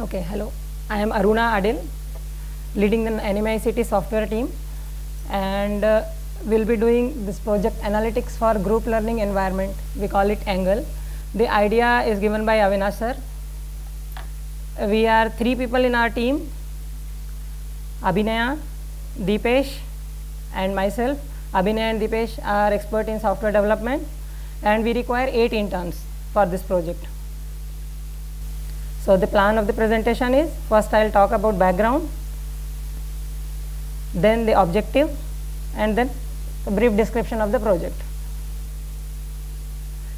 Okay, hello. I am Aruna Adil, leading the NMICT software team, and uh, we'll be doing this project analytics for group learning environment. We call it AnGLE. The idea is given by Avinash sir. We are three people in our team Abhinaya, Deepesh, and myself. Abhinaya and Deepesh are expert in software development, and we require eight interns for this project. So the plan of the presentation is first I will talk about background, then the objective, and then a brief description of the project.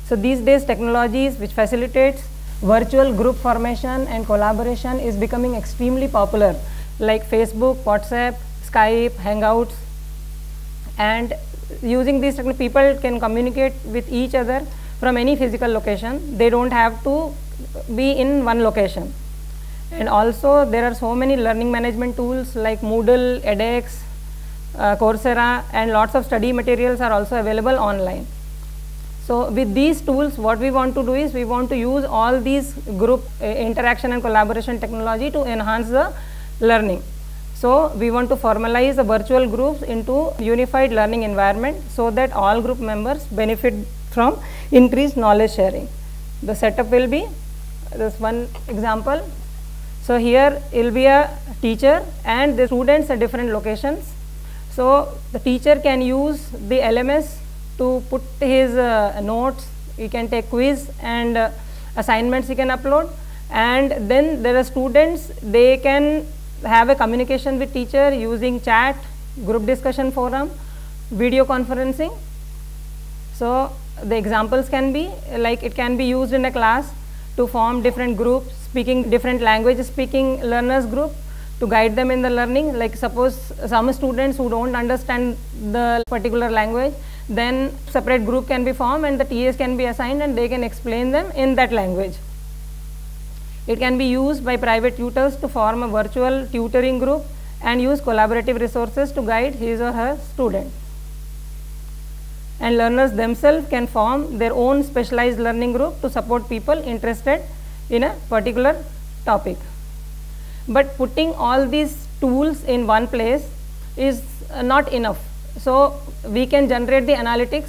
So these days technologies which facilitates virtual group formation and collaboration is becoming extremely popular like Facebook, WhatsApp, Skype, Hangouts and using these people can communicate with each other from any physical location. They don't have to be in one location. And also there are so many learning management tools like Moodle, edX, uh, Coursera and lots of study materials are also available online. So with these tools what we want to do is we want to use all these group uh, interaction and collaboration technology to enhance the learning. So we want to formalize the virtual groups into unified learning environment so that all group members benefit from increased knowledge sharing. The setup will be this one example. So here will be a teacher and the students at different locations. So the teacher can use the LMS to put his uh, notes, he can take quiz and uh, assignments he can upload and then there are students, they can have a communication with teacher using chat, group discussion forum, video conferencing. So the examples can be like it can be used in a class to form different groups, speaking different language speaking learners group to guide them in the learning. Like suppose some students who don't understand the particular language, then separate group can be formed and the TAs can be assigned and they can explain them in that language. It can be used by private tutors to form a virtual tutoring group and use collaborative resources to guide his or her student. And learners themselves can form their own specialized learning group to support people interested in a particular topic. But putting all these tools in one place is uh, not enough. So we can generate the analytics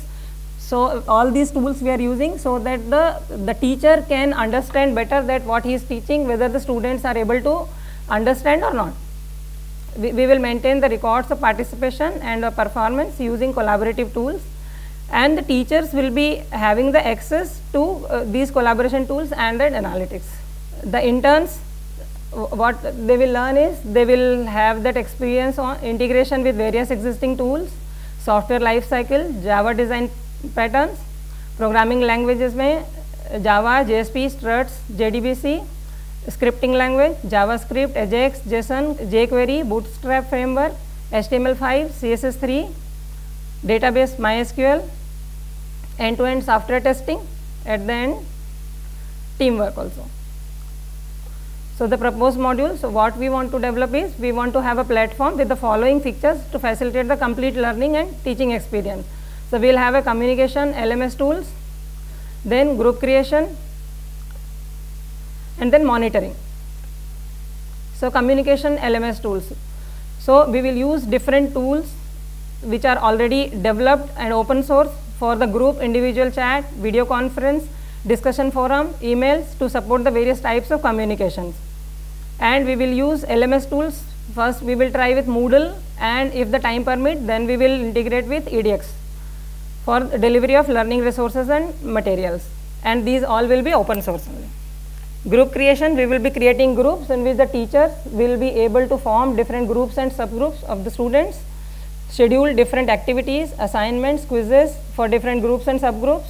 so all these tools we are using so that the, the teacher can understand better that what he is teaching whether the students are able to understand or not. We, we will maintain the records of participation and of performance using collaborative tools and the teachers will be having the access to uh, these collaboration tools and the analytics. The interns, what they will learn is they will have that experience on integration with various existing tools, software lifecycle, Java design patterns, programming languages में Java, JSP, Struts, JDBC, scripting language, JavaScript, Ajax, JSON, jQuery, Bootstrap framework, HTML5, CSS3, database MySQL, end-to-end software testing, at the end teamwork also. So the proposed module, so what we want to develop is, we want to have a platform with the following features to facilitate the complete learning and teaching experience. So we will have a communication LMS tools, then group creation, and then monitoring. So communication LMS tools. So we will use different tools which are already developed and open source for the group individual chat, video conference, discussion forum, emails to support the various types of communications. And we will use LMS tools. First we will try with Moodle and if the time permit then we will integrate with EDX for delivery of learning resources and materials and these all will be open source only. Group creation, we will be creating groups in which the teachers will be able to form different groups and subgroups of the students, schedule different activities, assignments, quizzes for different groups and subgroups,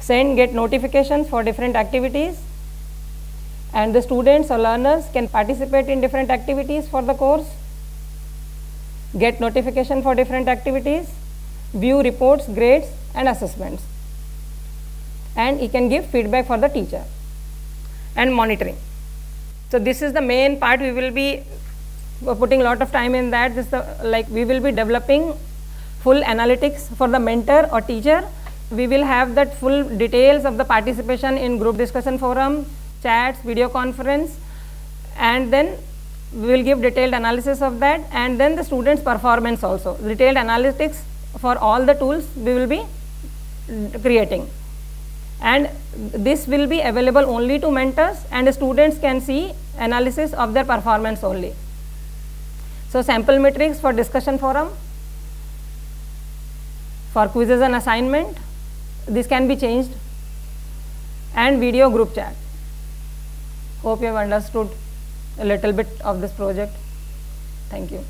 send get notifications for different activities. And the students or learners can participate in different activities for the course, get notification for different activities, view reports, grades and assessments. And he can give feedback for the teacher. And monitoring. So this is the main part we will be putting a lot of time in that this the, like we will be developing full analytics for the mentor or teacher. We will have that full details of the participation in group discussion forum, chats, video conference and then we will give detailed analysis of that and then the students performance also. Detailed analytics for all the tools we will be creating and this will be available only to mentors and students can see analysis of their performance only. So sample matrix for discussion forum, for quizzes and assignment, this can be changed and video group chat. Hope you have understood a little bit of this project. Thank you.